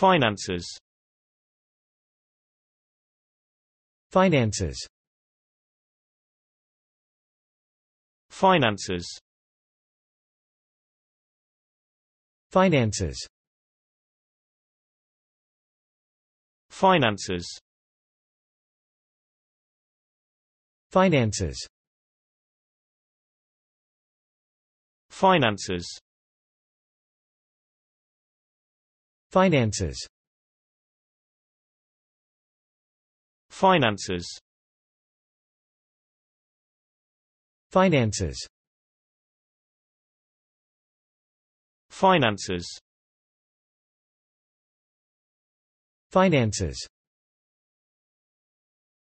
Finances Finances. Finances Finances. Finances Finances. Finances Finances. Finances. Finances. Finances Finances.